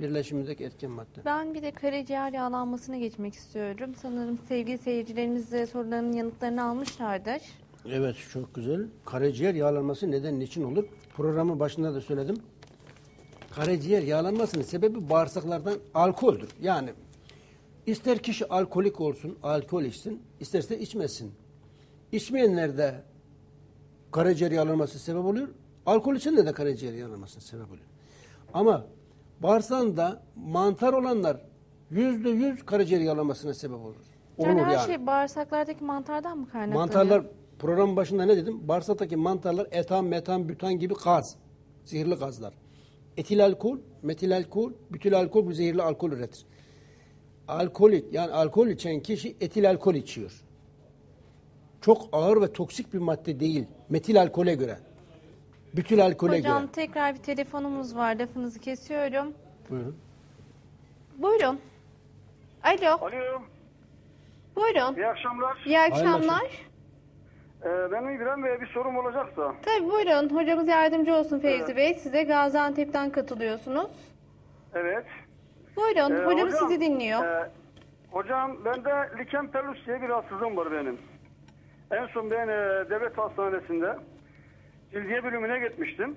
birleşimindeki etken madde. Ben bir de karaciğer yağlanmasına geçmek istiyorum. Sanırım sevgili seyircilerimiz de sorularının yanıtlarını almışlardır. Evet çok güzel. Karaciğer yağlanması neden niçin olur? Programın başında da söyledim. Karaciğer yağlanmasının sebebi bağırsaklardan alkoldür. Yani ister kişi alkolik olsun, alkol içsin, isterse içmesin. İçmeyenlerde karaciğer yağlanması sebep oluyor. Alkol için de karaciğer yağlanması sebep oluyor. Ama bağırsağında mantar olanlar yüzde yüz karaciğer yağlanmasına sebep olur. Olur Yani her yani. şey bağırsaklardaki mantardan mı kaynaklanıyor? Mantarlar programın başında ne dedim? Bağırsaktaki mantarlar etan, metan, bütan gibi gaz. Zehirli gazlar. Etil alkol, metil alkol, bütül alkol bu zehirli alkol üretir. Alkolik yani alkol içen kişi etil alkol içiyor. Çok ağır ve toksik bir madde değil. Metil alkole göre. Bütül alkole Hocam göre. tekrar bir telefonumuz var. Lafınızı kesiyorum. Buyurun. Buyurun. Alo. Alo, Buyurun. iyi akşamlar. İyi akşamlar. Ee, benim İbrahim Bey'e bir sorum olacaksa. Tabii buyurun. Hocamız yardımcı olsun Fevzi Bey. Size Gaziantep'ten katılıyorsunuz. Evet. Buyurun. Ee, hocamız hocam, sizi dinliyor. e, hocam bende liken pelus diye bir rahatsızlığım var benim. En son ben e, devlet hastanesinde cildiye bölümüne gitmiştim.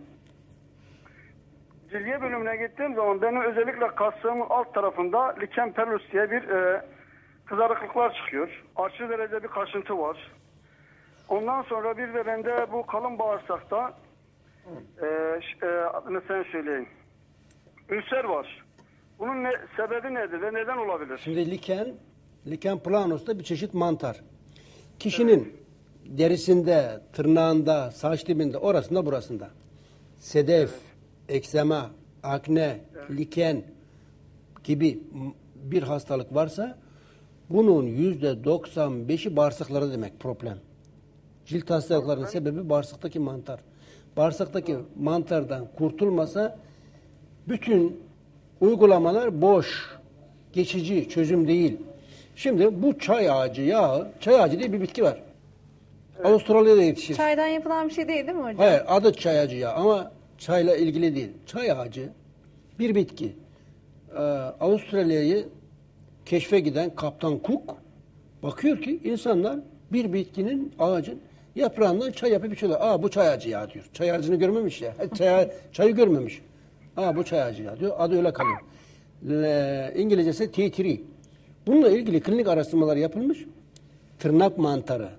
Cildiye bölümüne gittiğim zaman benim özellikle kasığımın alt tarafında liken pelus diye bir e, kızarıklıklar çıkıyor. Aşırı derece bir kaşıntı var. Ondan sonra bir de bende bu kalın bağırsakta e, e, adını sen söyleyin. Ülser var. Bunun ne, sebebi nedir ve neden olabilir? Şimdi liken, liken planus da bir çeşit mantar. Kişinin derisinde, tırnağında, saç dibinde, orasında burasında. Sedef, eksema, akne, liken gibi bir hastalık varsa bunun yüzde 95'i bağırsakları demek problem. Cilt hastalıklarının sebebi bağırsaktaki mantar. Bağırsaktaki mantardan kurtulmasa bütün uygulamalar boş, geçici, çözüm değil. Şimdi bu çay ağacı yağı, çay ağacı diye bir bitki var. Avustralya'da yetişir. Çaydan yapılan bir şey değil değil mi hocam? Hayır, adı çay ağacı yağı ama çayla ilgili değil. Çay ağacı bir bitki. Ee, Avustralya'yı keşfe giden Kaptan Cook bakıyor ki insanlar bir bitkinin ağacın yaprağından çay yapıp içiyorlar. Aa bu çay ağacı yağı diyor. Çay ağacını görmemiş ya. Çay, çayı görmemiş. Aa bu çay ağacı yağı diyor. Adı öyle kalıyor. Le, İngilizcesi tea tree. Bununla ilgili klinik araştırmalar yapılmış. Tırnak mantarı,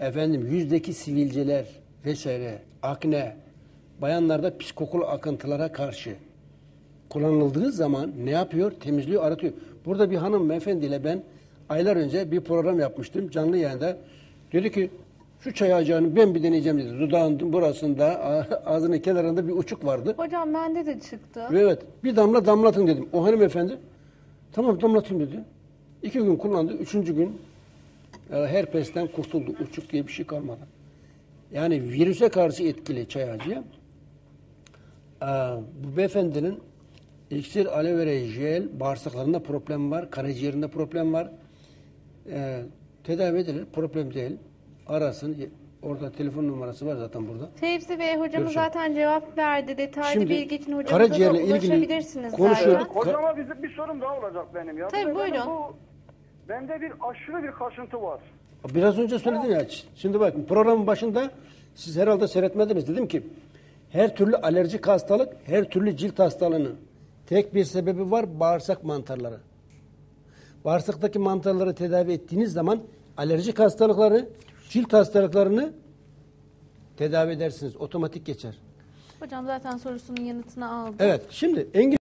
efendim yüzdeki sivilceler vesaire, akne, bayanlarda pis kokulu akıntılara karşı kullanıldığı zaman ne yapıyor? Temizliyor, aratıyor. Burada bir hanımefendiyle ben aylar önce bir program yapmıştım canlı yayında. Dedi ki şu çay ağacını ben bir deneyeceğim dedi. Dudağın burasında, ağzının kenarında bir uçuk vardı. Hocam bende de çıktı. Ve evet bir damla damlatın dedim. O hanımefendi tamam damlatın dedi. İki gün kullandı. Üçüncü gün herpesten kurtuldu. Uçuk diye bir şey kalmadı. Yani virüse karşı etkili çay ağacı. E, bu beyefendinin iksir aloe vera jel bağırsaklarında problem var. Karaciğerinde problem var. E, tedavi edilir. Problem değil. Arasın. Orada telefon numarası var zaten burada. Fevzi Bey hocamız zaten cevap verdi. Detaylı Şimdi bilgi için hocamıza da ilgili ulaşabilirsiniz konuşuyorduk. zaten. Hocama bir, bir sorum daha olacak benim ya. Tabii, buyurun. Bu, bende bir aşırı bir kaşıntı var. Biraz önce söyledim ya. Şimdi bakın programın başında siz herhalde seyretmediniz. Dedim ki her türlü alerjik hastalık, her türlü cilt hastalığının tek bir sebebi var bağırsak mantarları. Bağırsaktaki mantarları tedavi ettiğiniz zaman alerjik hastalıkları, cilt hastalıklarını tedavi edersiniz. Otomatik geçer. Hocam zaten sorusunun yanıtını aldı. Evet. Şimdi engin